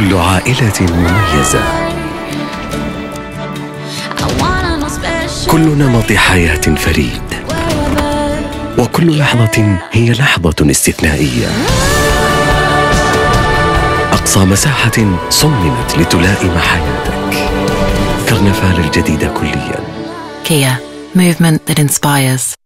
كل عائلة مميزة. كل نمط حياة فريد. وكل لحظة هي لحظة استثنائية. أقصى مساحة صممت لتلائم حياتك. كرنفال الجديدة كليا. Kia, movement that inspires.